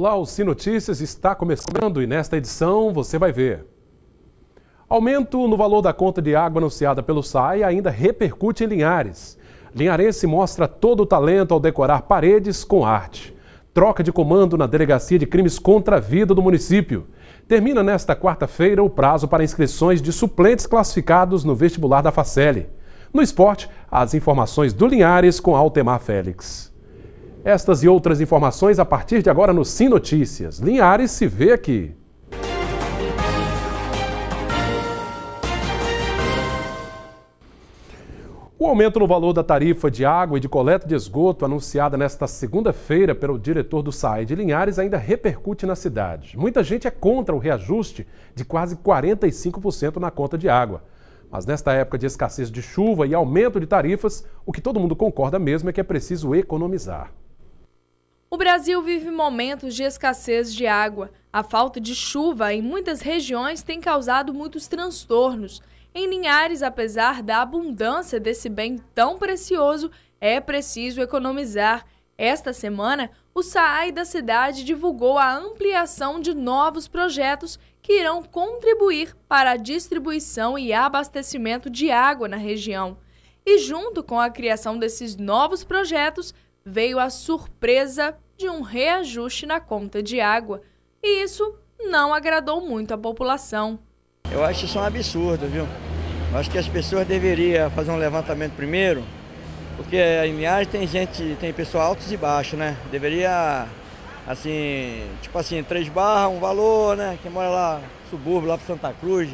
Olá, o Sim Notícias está começando e nesta edição você vai ver. Aumento no valor da conta de água anunciada pelo SAI ainda repercute em Linhares. Linharense mostra todo o talento ao decorar paredes com arte. Troca de comando na Delegacia de Crimes contra a Vida do município. Termina nesta quarta-feira o prazo para inscrições de suplentes classificados no vestibular da Facele. No esporte, as informações do Linhares com Altemar Félix. Estas e outras informações a partir de agora no Sim Notícias. Linhares se vê aqui. O aumento no valor da tarifa de água e de coleta de esgoto, anunciada nesta segunda-feira pelo diretor do SAI de Linhares, ainda repercute na cidade. Muita gente é contra o reajuste de quase 45% na conta de água. Mas nesta época de escassez de chuva e aumento de tarifas, o que todo mundo concorda mesmo é que é preciso economizar. O Brasil vive momentos de escassez de água. A falta de chuva em muitas regiões tem causado muitos transtornos. Em Linhares, apesar da abundância desse bem tão precioso, é preciso economizar. Esta semana, o SAAI da cidade divulgou a ampliação de novos projetos que irão contribuir para a distribuição e abastecimento de água na região. E junto com a criação desses novos projetos, veio a surpresa de um reajuste na conta de água. E isso não agradou muito a população. Eu acho isso um absurdo, viu? Eu acho que as pessoas deveriam fazer um levantamento primeiro, porque em Miares tem gente, tem pessoal altos e baixos, né? Deveria, assim, tipo assim, três barras, um valor, né? Quem mora lá, subúrbio, lá para Santa Cruz,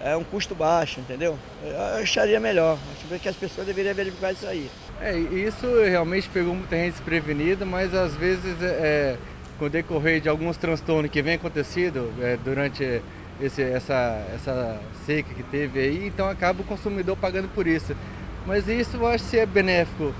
é um custo baixo, entendeu? Eu acharia melhor. Acho que as pessoas deveriam verificar isso aí. É, isso realmente pegou muita gente desprevenida, mas às vezes, é, com o decorrer de alguns transtornos que vem acontecido é, durante esse, essa, essa seca que teve aí, então acaba o consumidor pagando por isso. Mas isso eu acho que é benéfico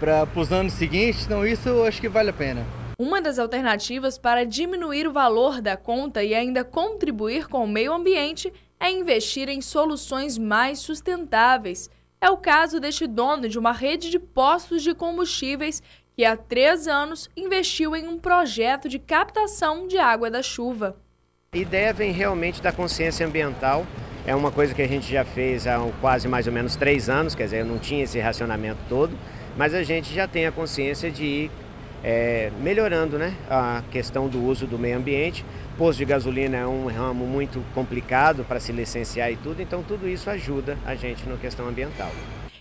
para os anos seguintes, então isso eu acho que vale a pena. Uma das alternativas para diminuir o valor da conta e ainda contribuir com o meio ambiente é investir em soluções mais sustentáveis é o caso deste dono de uma rede de postos de combustíveis que há três anos investiu em um projeto de captação de água da chuva. A ideia vem realmente da consciência ambiental. É uma coisa que a gente já fez há quase mais ou menos três anos, quer dizer, eu não tinha esse racionamento todo, mas a gente já tem a consciência de ir é, melhorando né, a questão do uso do meio ambiente, Posto de gasolina é um ramo muito complicado para se licenciar e tudo, então tudo isso ajuda a gente na questão ambiental.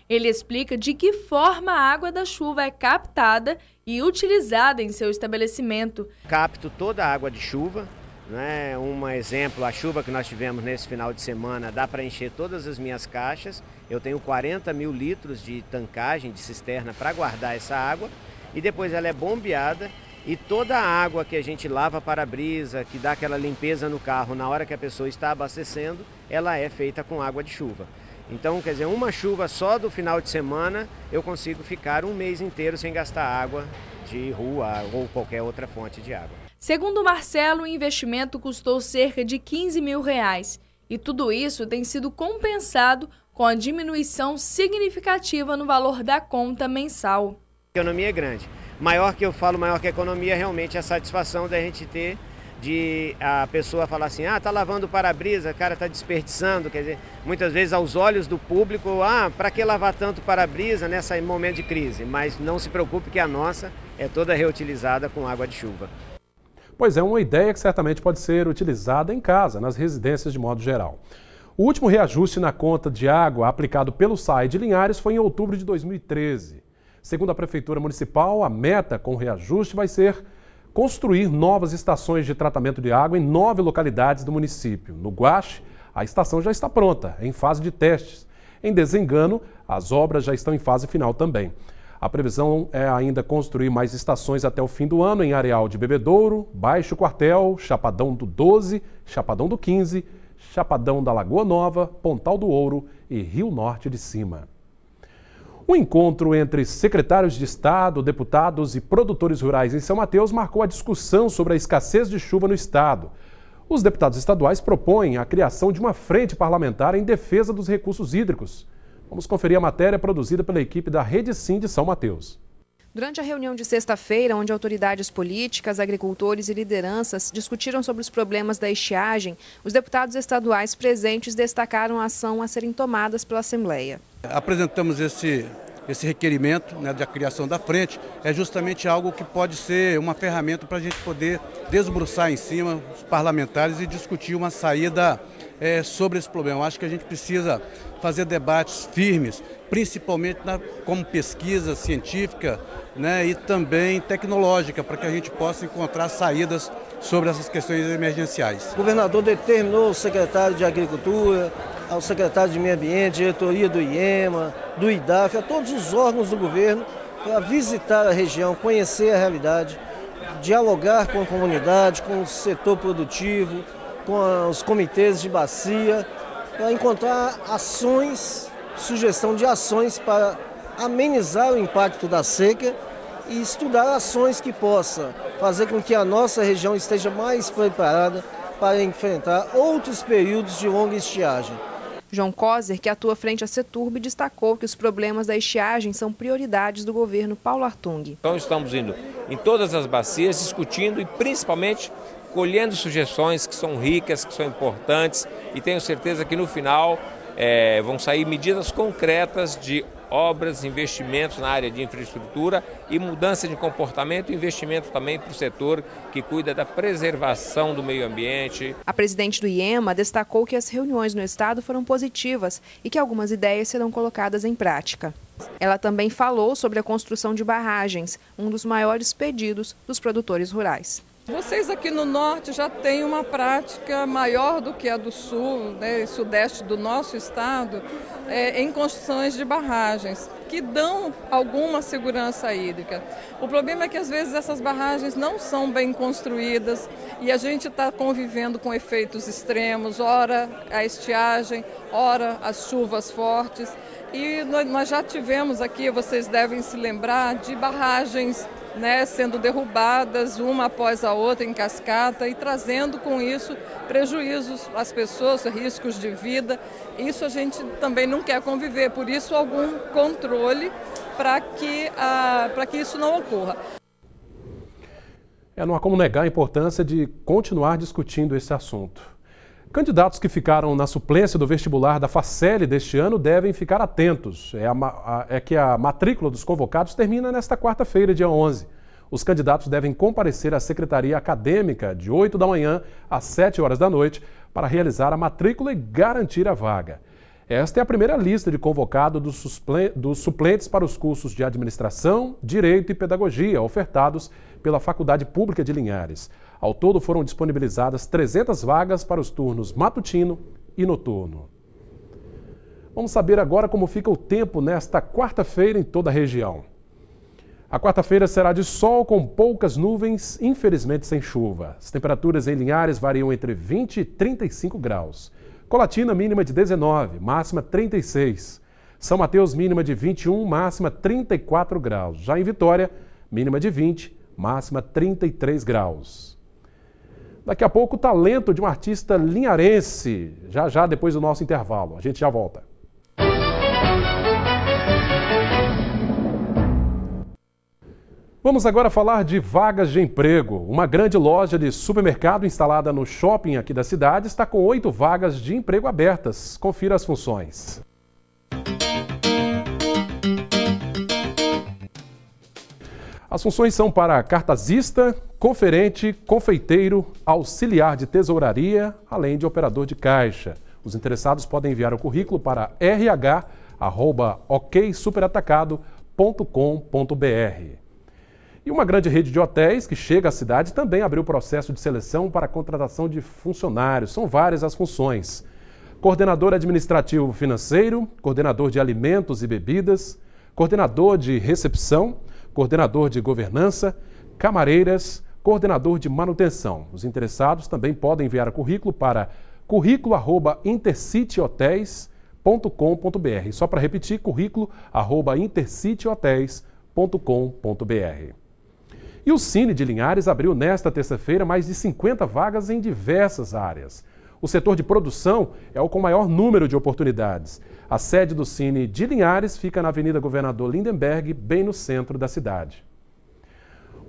Ele explica de que forma a água da chuva é captada e utilizada em seu estabelecimento. Capto toda a água de chuva. Né? Um exemplo, a chuva que nós tivemos nesse final de semana dá para encher todas as minhas caixas. Eu tenho 40 mil litros de tancagem, de cisterna para guardar essa água. E depois ela é bombeada e toda a água que a gente lava para a brisa, que dá aquela limpeza no carro na hora que a pessoa está abastecendo, ela é feita com água de chuva. Então, quer dizer, uma chuva só do final de semana, eu consigo ficar um mês inteiro sem gastar água de rua ou qualquer outra fonte de água. Segundo Marcelo, o investimento custou cerca de 15 mil reais. E tudo isso tem sido compensado com a diminuição significativa no valor da conta mensal. A economia é grande maior que eu falo, maior que a economia, realmente é a satisfação da gente ter de a pessoa falar assim, ah, tá lavando para-brisa, cara, tá desperdiçando, quer dizer, muitas vezes aos olhos do público, ah, para que lavar tanto para-brisa nesse momento de crise? Mas não se preocupe que a nossa é toda reutilizada com água de chuva. Pois é, uma ideia que certamente pode ser utilizada em casa, nas residências de modo geral. O último reajuste na conta de água aplicado pelo SAI de Linhares foi em outubro de 2013. Segundo a Prefeitura Municipal, a meta com o reajuste vai ser construir novas estações de tratamento de água em nove localidades do município. No Guache, a estação já está pronta, em fase de testes. Em Desengano, as obras já estão em fase final também. A previsão é ainda construir mais estações até o fim do ano em areal de Bebedouro, Baixo Quartel, Chapadão do 12, Chapadão do 15, Chapadão da Lagoa Nova, Pontal do Ouro e Rio Norte de Cima. Um encontro entre secretários de Estado, deputados e produtores rurais em São Mateus marcou a discussão sobre a escassez de chuva no Estado. Os deputados estaduais propõem a criação de uma frente parlamentar em defesa dos recursos hídricos. Vamos conferir a matéria produzida pela equipe da Rede Sim de São Mateus. Durante a reunião de sexta-feira, onde autoridades políticas, agricultores e lideranças discutiram sobre os problemas da estiagem, os deputados estaduais presentes destacaram a ação a serem tomadas pela Assembleia. Apresentamos esse, esse requerimento né, da criação da frente, é justamente algo que pode ser uma ferramenta para a gente poder desbruçar em cima os parlamentares e discutir uma saída é, sobre esse problema. Eu acho que a gente precisa fazer debates firmes, principalmente na, como pesquisa científica né, e também tecnológica, para que a gente possa encontrar saídas sobre essas questões emergenciais. O governador determinou o secretário de Agricultura, ao secretário de Meio Ambiente, diretoria do IEMA, do IDAF, a todos os órgãos do governo para visitar a região, conhecer a realidade, dialogar com a comunidade, com o setor produtivo, com os comitês de bacia, para encontrar ações, sugestão de ações para amenizar o impacto da seca e estudar ações que possam fazer com que a nossa região esteja mais preparada para enfrentar outros períodos de longa estiagem. João Coser, que atua frente à Seturb, destacou que os problemas da estiagem são prioridades do governo Paulo Artung. Então estamos indo em todas as bacias discutindo e principalmente colhendo sugestões que são ricas, que são importantes e tenho certeza que no final é, vão sair medidas concretas de obras, investimentos na área de infraestrutura e mudança de comportamento e investimento também para o setor que cuida da preservação do meio ambiente. A presidente do IEMA destacou que as reuniões no estado foram positivas e que algumas ideias serão colocadas em prática. Ela também falou sobre a construção de barragens, um dos maiores pedidos dos produtores rurais. Vocês aqui no norte já têm uma prática maior do que a do sul né, sudeste do nosso estado é, em construções de barragens, que dão alguma segurança hídrica. O problema é que às vezes essas barragens não são bem construídas e a gente está convivendo com efeitos extremos, ora a estiagem, ora as chuvas fortes. E nós já tivemos aqui, vocês devem se lembrar, de barragens né, sendo derrubadas uma após a outra em cascata e trazendo com isso prejuízos às pessoas, riscos de vida. Isso a gente também não quer conviver, por isso algum controle para que, a, que isso não ocorra. É, não há como negar a importância de continuar discutindo esse assunto. Candidatos que ficaram na suplência do vestibular da Facele deste ano devem ficar atentos. É, a, a, é que a matrícula dos convocados termina nesta quarta-feira, dia 11. Os candidatos devem comparecer à Secretaria Acadêmica de 8 da manhã às 7 horas da noite para realizar a matrícula e garantir a vaga. Esta é a primeira lista de convocado dos, dos suplentes para os cursos de Administração, Direito e Pedagogia ofertados pela Faculdade Pública de Linhares. Ao todo foram disponibilizadas 300 vagas para os turnos matutino e noturno. Vamos saber agora como fica o tempo nesta quarta-feira em toda a região. A quarta-feira será de sol com poucas nuvens, infelizmente sem chuva. As temperaturas em Linhares variam entre 20 e 35 graus. Colatina mínima de 19, máxima 36. São Mateus mínima de 21, máxima 34 graus. Já em Vitória, mínima de 20, máxima 33 graus. Daqui a pouco, o talento de um artista linharense. Já já, depois do nosso intervalo. A gente já volta. Vamos agora falar de vagas de emprego. Uma grande loja de supermercado instalada no shopping aqui da cidade está com oito vagas de emprego abertas. Confira as funções. As funções são para cartazista, conferente, confeiteiro, auxiliar de tesouraria, além de operador de caixa. Os interessados podem enviar o currículo para rh@oksuperatacado.com.br. E uma grande rede de hotéis que chega à cidade também abriu processo de seleção para a contratação de funcionários. São várias as funções: coordenador administrativo financeiro, coordenador de alimentos e bebidas, coordenador de recepção, coordenador de governança, camareiras, coordenador de manutenção. Os interessados também podem enviar currículo para currículo@intercityhotels.com.br. Só para repetir, currículo@intercityhotels.com.br. E o Cine de Linhares abriu nesta terça-feira mais de 50 vagas em diversas áreas. O setor de produção é o com maior número de oportunidades. A sede do Cine de Linhares fica na Avenida Governador Lindenberg, bem no centro da cidade.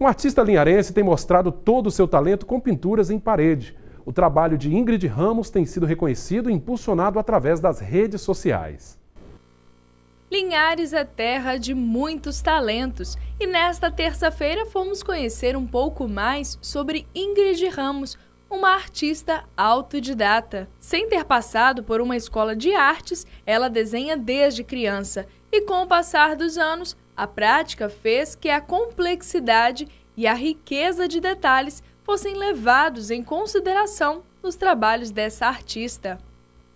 Um artista linharense tem mostrado todo o seu talento com pinturas em parede. O trabalho de Ingrid Ramos tem sido reconhecido e impulsionado através das redes sociais. Linhares é terra de muitos talentos e nesta terça-feira fomos conhecer um pouco mais sobre Ingrid Ramos, uma artista autodidata. Sem ter passado por uma escola de artes, ela desenha desde criança e, com o passar dos anos, a prática fez que a complexidade e a riqueza de detalhes fossem levados em consideração nos trabalhos dessa artista.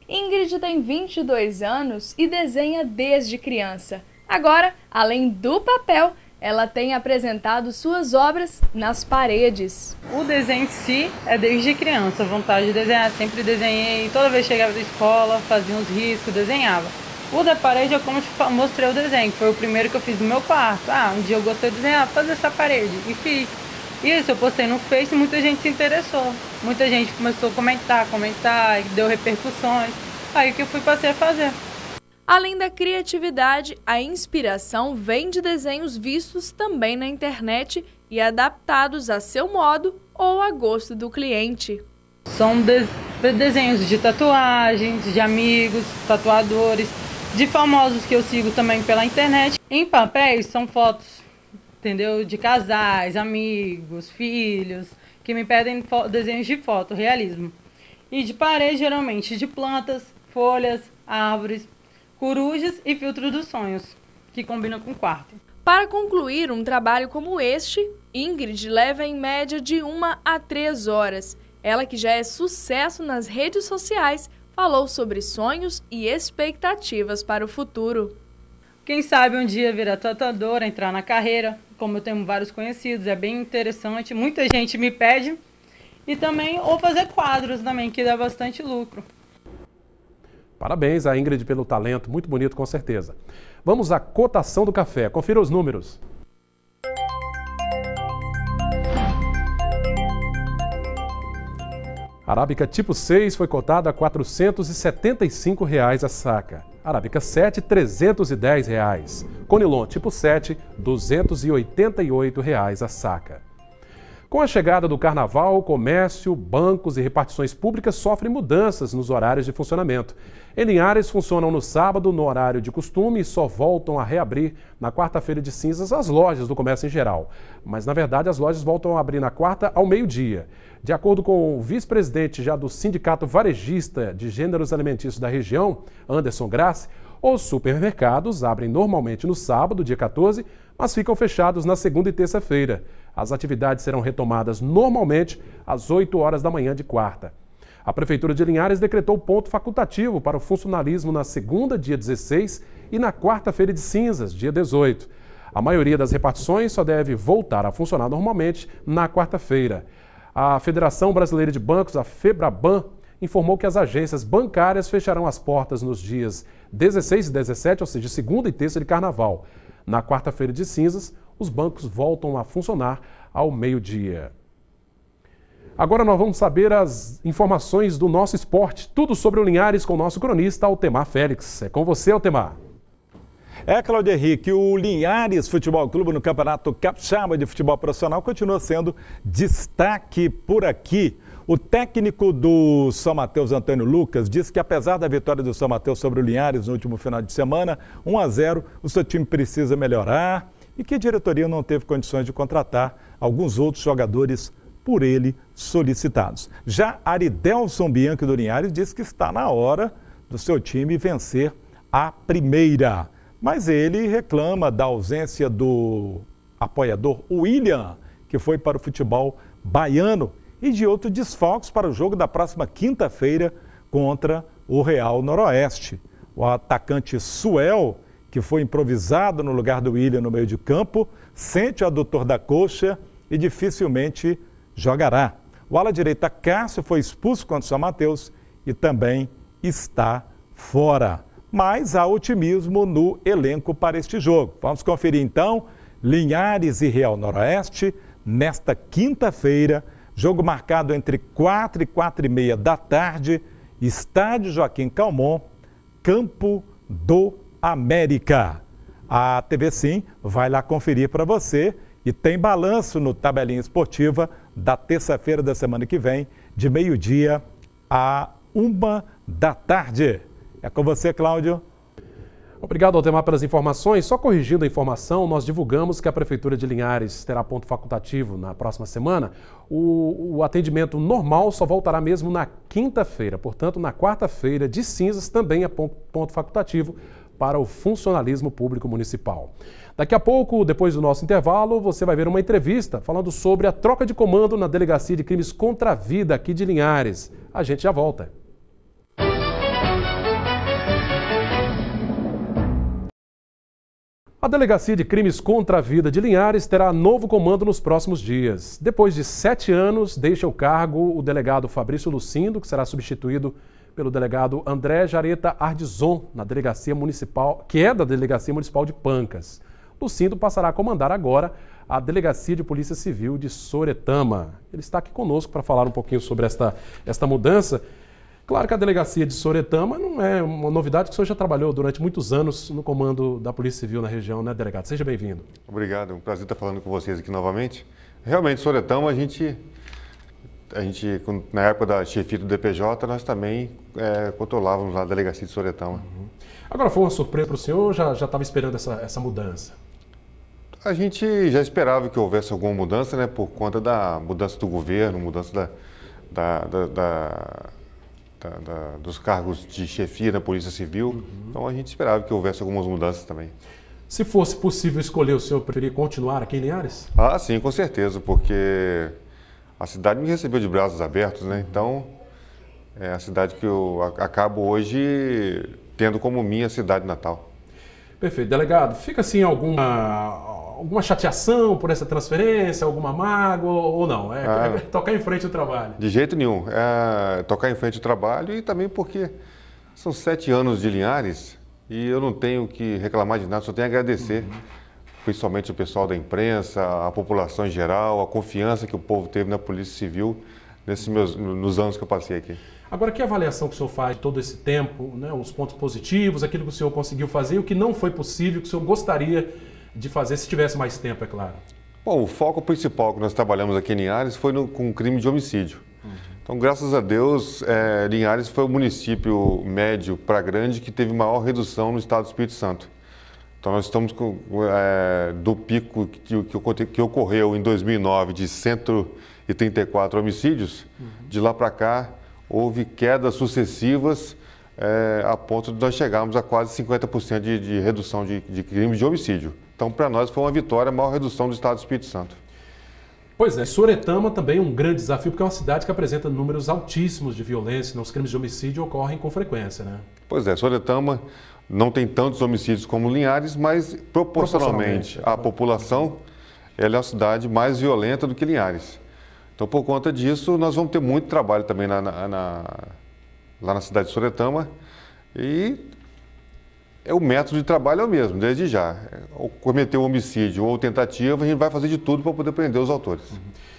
Ingrid tem 22 anos e desenha desde criança. Agora, além do papel, ela tem apresentado suas obras nas paredes. O desenho em si é desde criança, vontade de desenhar. Sempre desenhei, toda vez que chegava da escola, fazia uns riscos, desenhava. O da parede é como te mostrei o desenho, foi o primeiro que eu fiz no meu quarto. Ah, um dia eu gostei de desenhar, fazer essa parede e fiz. Isso, eu postei no Face e muita gente se interessou. Muita gente começou a comentar, comentar, deu repercussões. Aí que eu fui passei a fazer. Além da criatividade, a inspiração vem de desenhos vistos também na internet e adaptados a seu modo ou a gosto do cliente. São de desenhos de tatuagens, de amigos, tatuadores, de famosos que eu sigo também pela internet. Em papéis são fotos, entendeu? De casais, amigos, filhos, que me pedem desenhos de foto, realismo. E de parede, geralmente, de plantas, folhas, árvores, corujas e filtro dos sonhos, que combinam com o quarto. Para concluir um trabalho como este, Ingrid leva em média de uma a três horas. Ela, que já é sucesso nas redes sociais, falou sobre sonhos e expectativas para o futuro. Quem sabe um dia virar tatuadora, entrar na carreira, como eu tenho vários conhecidos, é bem interessante. Muita gente me pede. E também, ou fazer quadros também, que dá bastante lucro. Parabéns a Ingrid pelo talento, muito bonito com certeza. Vamos à cotação do café, confira os números. Arábica tipo 6 foi cotada a 475 reais a saca. Arábica 7, 310 reais. Conilon tipo 7, 288 reais a saca. Com a chegada do carnaval, comércio, bancos e repartições públicas sofrem mudanças nos horários de funcionamento. Em Linhares, funcionam no sábado, no horário de costume, e só voltam a reabrir na quarta-feira de cinzas as lojas do comércio em geral. Mas, na verdade, as lojas voltam a abrir na quarta ao meio-dia. De acordo com o vice-presidente já do Sindicato Varejista de Gêneros Alimentícios da região, Anderson Grassi, os supermercados abrem normalmente no sábado, dia 14, mas ficam fechados na segunda e terça-feira. As atividades serão retomadas normalmente às 8 horas da manhã de quarta. A Prefeitura de Linhares decretou ponto facultativo para o funcionalismo na segunda, dia 16, e na quarta-feira de cinzas, dia 18. A maioria das repartições só deve voltar a funcionar normalmente na quarta-feira. A Federação Brasileira de Bancos, a FEBRABAN, informou que as agências bancárias fecharão as portas nos dias 16 e 17, ou seja, segunda e terça de carnaval. Na quarta-feira de cinzas, os bancos voltam a funcionar ao meio-dia. Agora nós vamos saber as informações do nosso esporte, tudo sobre o Linhares com o nosso cronista Altemar Félix. É com você, Altemar. É, Claudio Henrique, o Linhares Futebol Clube no Campeonato Capixaba de Futebol Profissional continua sendo destaque por aqui. O técnico do São Mateus, Antônio Lucas, disse que apesar da vitória do São Mateus sobre o Linhares no último final de semana, 1 a 0, o seu time precisa melhorar e que a diretoria não teve condições de contratar alguns outros jogadores por ele solicitados. Já Aridelson Bianchi do Linhares disse que está na hora do seu time vencer a primeira. Mas ele reclama da ausência do apoiador William, que foi para o futebol baiano, e de outros desfalques para o jogo da próxima quinta-feira contra o Real Noroeste. O atacante Suel que foi improvisado no lugar do William no meio de campo, sente o adutor da coxa e dificilmente jogará. O ala direita Cássio foi expulso contra o São Mateus e também está fora. Mas há otimismo no elenco para este jogo. Vamos conferir então Linhares e Real Noroeste nesta quinta-feira, Jogo marcado entre 4 e 4 e meia da tarde, Estádio Joaquim Calmon, Campo do América. A TV Sim vai lá conferir para você e tem balanço no Tabelinha Esportiva da terça-feira da semana que vem, de meio-dia a uma da tarde. É com você, Cláudio. Obrigado, Altemar, pelas informações. Só corrigindo a informação, nós divulgamos que a Prefeitura de Linhares terá ponto facultativo na próxima semana. O, o atendimento normal só voltará mesmo na quinta-feira. Portanto, na quarta-feira de cinzas também é ponto, ponto facultativo para o funcionalismo público municipal. Daqui a pouco, depois do nosso intervalo, você vai ver uma entrevista falando sobre a troca de comando na Delegacia de Crimes contra a Vida aqui de Linhares. A gente já volta. A Delegacia de Crimes contra a Vida de Linhares terá novo comando nos próximos dias. Depois de sete anos, deixa o cargo o delegado Fabrício Lucindo, que será substituído pelo delegado André Jareta Ardizon, na Delegacia Municipal, que é da Delegacia Municipal de Pancas. Lucindo passará a comandar agora a Delegacia de Polícia Civil de Soretama. Ele está aqui conosco para falar um pouquinho sobre esta, esta mudança. Claro que a delegacia de Soretama não é uma novidade, que o senhor já trabalhou durante muitos anos no comando da Polícia Civil na região, né, delegado? Seja bem-vindo. Obrigado, é um prazer estar falando com vocês aqui novamente. Realmente, Soretama, a gente, a gente na época da chefia do DPJ, nós também é, controlávamos lá a delegacia de Soretama. Uhum. Agora, foi uma surpresa para o senhor ou já estava esperando essa, essa mudança? A gente já esperava que houvesse alguma mudança, né, por conta da mudança do governo, mudança da, da, da, da da, da, dos cargos de chefia da Polícia Civil. Uhum. Então a gente esperava que houvesse algumas mudanças também. Se fosse possível escolher, o senhor preferia continuar aqui em Linhares? Ah, sim, com certeza, porque a cidade me recebeu de braços abertos, né? Então é a cidade que eu acabo hoje tendo como minha cidade natal. Perfeito. Delegado, fica assim alguma alguma chateação por essa transferência, alguma mágoa ou não? É, ah, é tocar em frente o trabalho. De jeito nenhum. É tocar em frente o trabalho e também porque são sete anos de Linhares e eu não tenho que reclamar de nada, só tenho a agradecer. Uhum. Principalmente o pessoal da imprensa, a população em geral, a confiança que o povo teve na Polícia Civil nesses meus, nos anos que eu passei aqui. Agora, que avaliação que o senhor faz de todo esse tempo, né, os pontos positivos, aquilo que o senhor conseguiu fazer e o que não foi possível, que o senhor gostaria de fazer se tivesse mais tempo, é claro? Bom, o foco principal que nós trabalhamos aqui em Linhares foi no, com crime de homicídio. Uhum. Então, graças a Deus, é, Linhares foi o município médio para grande que teve maior redução no estado do Espírito Santo. Então, nós estamos com, é, do pico que, que, que, ocorreu em 2009 de 134 homicídios, uhum. de lá para cá houve quedas sucessivas é, a ponto de nós chegarmos a quase 50% de, de redução de, de crimes de homicídio. Então, para nós foi uma vitória, a maior redução do estado do Espírito Santo. Pois é, Soretama também é um grande desafio, porque é uma cidade que apresenta números altíssimos de violência, né? os crimes de homicídio ocorrem com frequência, né? Pois é, Soretama não tem tantos homicídios como Linhares, mas proporcionalmente, à população, ela é a cidade mais violenta do que Linhares. Então, por conta disso, nós vamos ter muito trabalho também na, na, na, lá na cidade de Soretama e é o método de trabalho é o mesmo, desde já. Ou cometer um homicídio ou tentativa, a gente vai fazer de tudo para poder prender os autores. Uhum.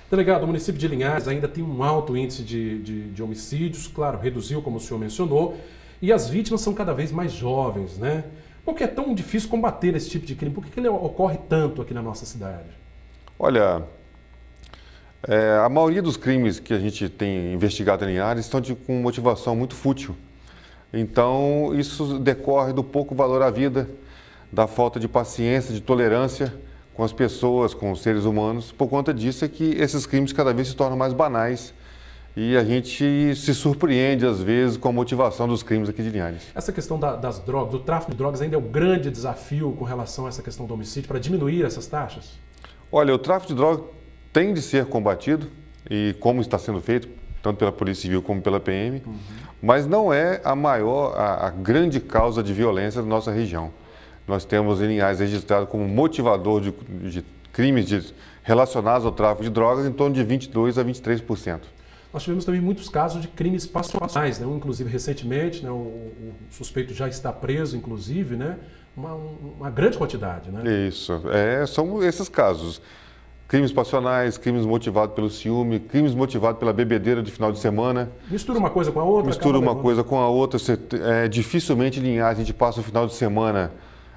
Delegado, o município de Linhares ainda tem um alto índice de, de, de, homicídios, claro, reduziu, como o senhor mencionou, e as vítimas são cada vez mais jovens, né? Por que é tão difícil combater esse tipo de crime? Por que, ele ocorre tanto aqui na nossa cidade? Olha, é, a maioria dos crimes que a gente tem investigado em Linhares estão de, com motivação muito fútil. Então, isso decorre do pouco valor à vida, da falta de paciência, de tolerância com as pessoas, com os seres humanos. Por conta disso é que esses crimes cada vez se tornam mais banais e a gente se surpreende às vezes com a motivação dos crimes aqui de Linhares. Essa questão da, das drogas, do tráfico de drogas ainda é um grande desafio com relação a essa questão do homicídio para diminuir essas taxas? Olha, o tráfico de drogas tem de ser combatido e como está sendo feito, tanto pela Polícia Civil como pela PM. Uhum mas não é a maior, a, a, grande causa de violência da nossa região. Nós temos em Linhares registrado como motivador de, de crimes de, relacionados ao tráfico de drogas em torno de 22% a 23%. Nós tivemos também muitos casos de crimes passionais, né? inclusive recentemente, né? o, o, suspeito já está preso, inclusive, né? uma, uma grande quantidade. Né? Isso, é, são esses casos. crimes passionais, crimes motivados pelo ciúme, crimes motivados pela bebedeira de final de semana. Mistura uma coisa com a outra. Mistura uma coisa com a outra. Você, é, dificilmente em Linhares a gente passa o final de semana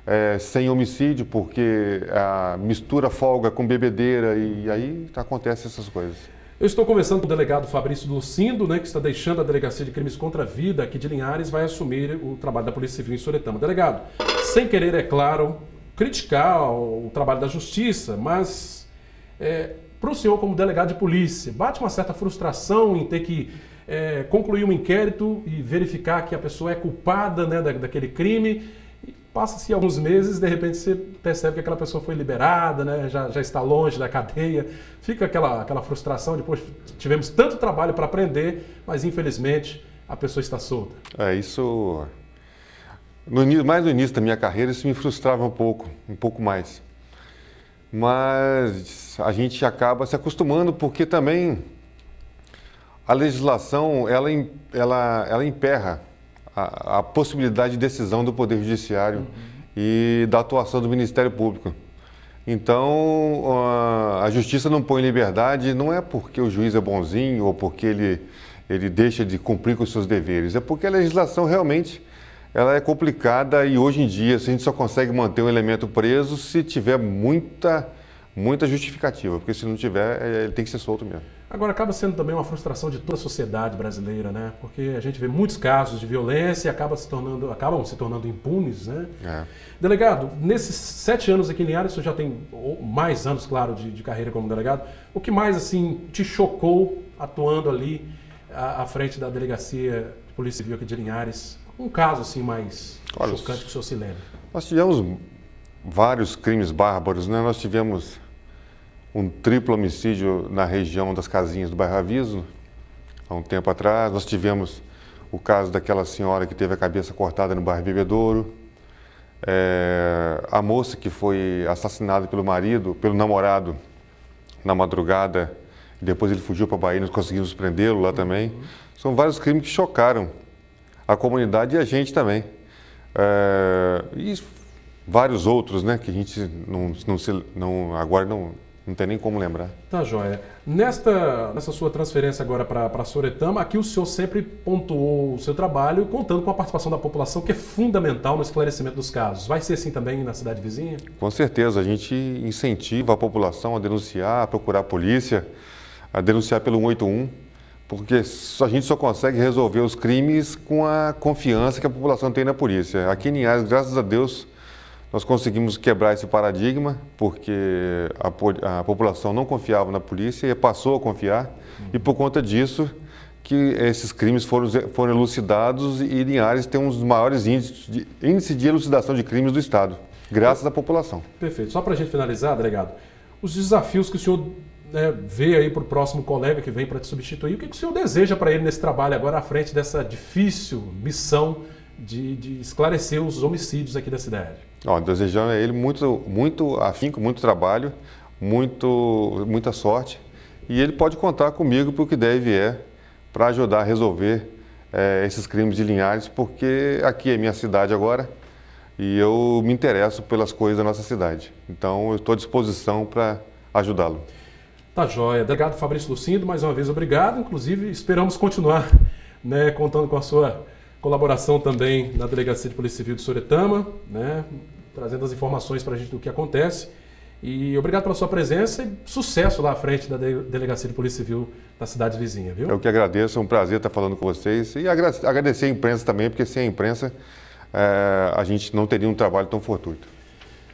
é, sem homicídio, porque a mistura folga com bebedeira e, e aí acontecem essas coisas. Eu estou conversando com o delegado Fabrício Lucindo, né, que está deixando a Delegacia de Crimes contra a Vida aqui de Linhares, vai assumir o trabalho da Polícia Civil em Soretama. Delegado, sem querer, é claro, criticar o trabalho da Justiça, mas é, para o senhor como delegado de polícia, bate uma certa frustração em ter que é, concluir um inquérito e verificar que a pessoa é culpada né, da, daquele crime Passa-se alguns meses, de repente você percebe que aquela pessoa foi liberada, né? já, já está longe da cadeia. Fica aquela, aquela frustração, depois tivemos tanto trabalho para aprender, mas infelizmente a pessoa está solta. É, isso. No, mais no início da minha carreira, isso me frustrava um pouco, um pouco mais. Mas a gente acaba se acostumando, porque também a legislação ela, ela, ela emperra a, a possibilidade de decisão do Poder Judiciário uhum. e da atuação do Ministério Público. Então, a justiça não põe liberdade não é porque o juiz é bonzinho ou porque ele, ele deixa de cumprir com os seus deveres, é porque a legislação realmente ela é complicada e hoje em dia a gente só consegue manter um elemento preso se tiver muita, muita justificativa, porque se não tiver, é, ele tem que ser solto mesmo. Agora, acaba sendo também uma frustração de toda a sociedade brasileira, né? Porque a gente vê muitos casos de violência e acaba se tornando, acabam se tornando impunes, né? É. Delegado, nesses sete anos aqui em Linhares, você já tem mais anos, claro, de, de, carreira como delegado. O que mais, assim, te chocou atuando ali à, à, frente da Delegacia de Polícia Civil aqui de Linhares? Um caso, assim, mais Olha, chocante que o senhor se lembra. Nós tivemos vários crimes bárbaros, né? Nós tivemos um triplo homicídio na região das casinhas do bairro Aviso, há um tempo atrás. Nós tivemos o caso daquela senhora que teve a cabeça cortada no bairro Bebedouro. É, a moça que foi assassinada pelo marido, pelo namorado, na madrugada, depois ele fugiu para a Bahia, nós conseguimos prendê-lo lá também. São vários crimes que chocaram a comunidade e a gente também. É, e vários outros, né, que a gente não, não, não agora não, não tem nem como lembrar. Tá, joia. Nesta, nessa sua transferência agora para Soretama, aqui o senhor sempre pontuou o seu trabalho contando com a participação da população, que é fundamental no esclarecimento dos casos. Vai ser assim também na cidade vizinha? Com certeza. A gente incentiva a população a denunciar, a procurar a polícia, a denunciar pelo 181, porque a gente só consegue resolver os crimes com a confiança que a população tem na polícia. Aqui em Linhares, graças a Deus, nós conseguimos quebrar esse paradigma, porque a, a população não confiava na polícia e passou a confiar, e por conta disso que esses crimes foram, foram elucidados e Linhares tem um dos maiores índices de, índice de elucidação de crimes do Estado, graças à população. Perfeito. Só para a gente finalizar, delegado, os desafios que o senhor né, vê aí para o próximo colega que vem para te substituir, o que, que o senhor deseja para ele nesse trabalho agora à frente dessa difícil missão de, de esclarecer os homicídios aqui da cidade? Ó, desejando a ele muito, muito afinco, muito trabalho, muito, muita sorte. E ele pode contar comigo para o que deve é para ajudar a resolver é, esses crimes de Linhares, porque aqui é minha cidade agora e eu me interesso pelas coisas da nossa cidade. Então eu estou à disposição para ajudá-lo. Tá joia. Delegado Fabrício Lucindo, mais uma vez obrigado. Inclusive, esperamos continuar né, contando com a sua colaboração também na Delegacia de Polícia Civil de Soretama, né, trazendo as informações para a gente do que acontece. E obrigado pela sua presença e sucesso lá à frente da Delegacia de Polícia Civil da cidade vizinha, viu? Eu que agradeço, é um prazer estar falando com vocês e agradecer a imprensa também, porque sem a imprensa é, a gente não teria um trabalho tão fortuito.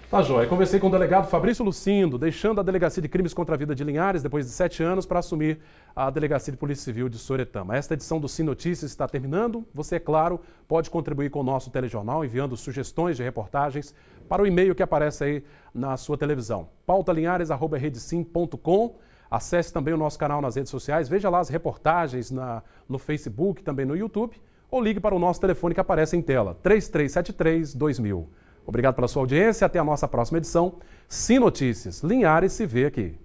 Tá joia. Conversei com o delegado Fabrício Lucindo, deixando a Delegacia de Crimes contra a Vida de Linhares depois de sete anos para assumir a Delegacia de Polícia Civil de Soretama. Esta edição do Sim Notícias está terminando. Você, é claro, pode contribuir com o nosso telejornal enviando sugestões de reportagens para o e-mail que aparece aí na sua televisão. pautalinhares.redesim.com Acesse também o nosso canal nas redes sociais, veja lá as reportagens na, no Facebook, também no YouTube, ou ligue para o nosso telefone que aparece em tela, 3373 2000. Obrigado pela sua audiência. Até a nossa próxima edição. Sim Notícias. Linhares se vê aqui.